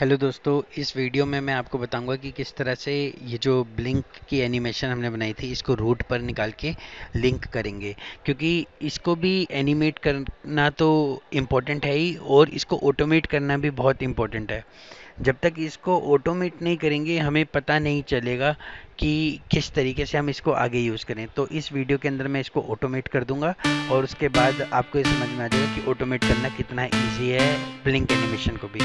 Hello दोस्तों, इस video में मैं आपको बताऊँगा कि किस तरह से ये जो ब्लिंक की एनिमेशन हमने बनाई थी, इसको रूट पर निकाल के लिंक करेंगे। क्योंकि इसको भी एनिमेट करना तो इम्पोर्टेंट है ही, और इसको ऑटोमेट करना भी बहुत इम्पोर्टेंट है। जब तक इसको ऑटोमेट नहीं करेंगे, हमें पता नहीं चलेगा कि किस तरीके से हम इसको आगे यूज़ करें। तो इस वीडियो के अंदर मैं इसको ऑटोमेट कर दूँगा, और उसके बाद आपको ये समझ में आ जाएगा कि ऑटोमेट करना कितना ईजी है ब्लिंक एनिमेशन को भी।